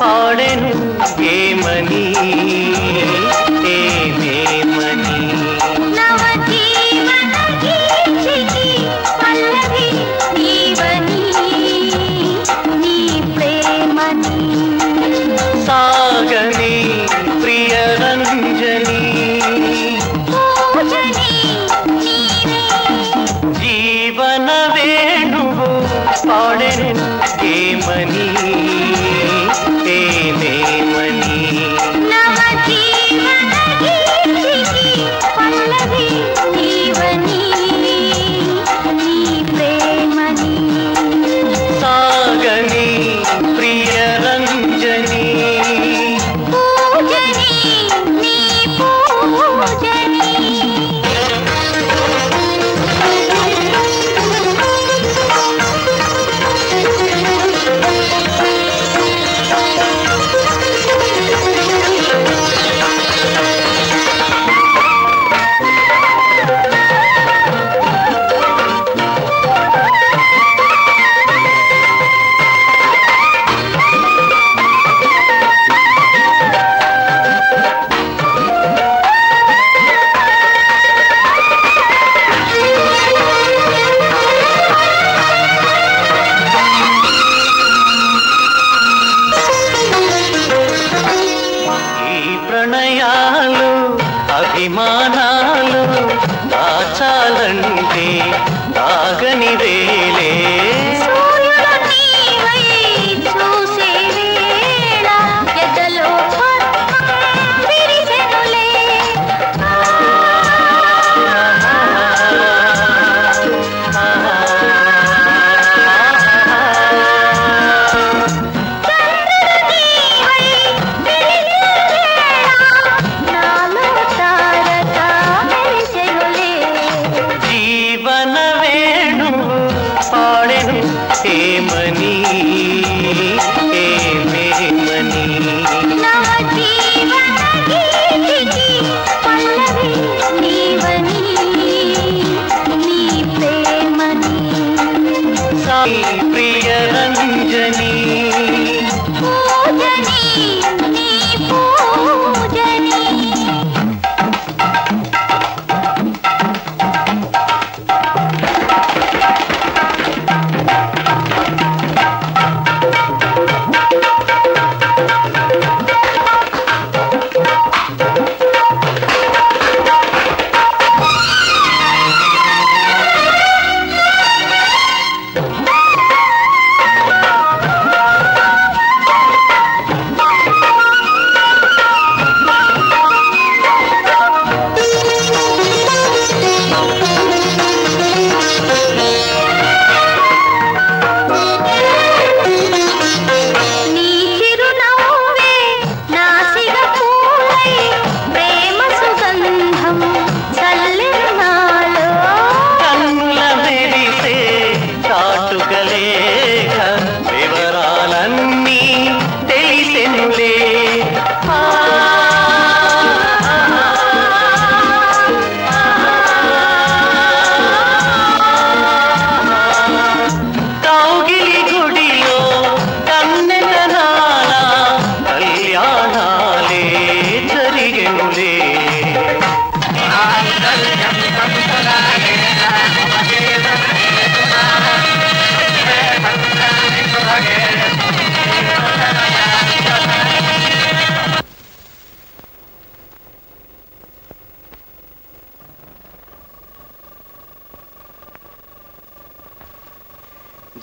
పాడెను ఏమని நாகனி प्रिय रंजनी।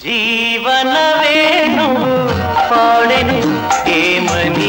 ಜೀವನವೇನು? ಪಾಡೆನು ಹೇಮನಿ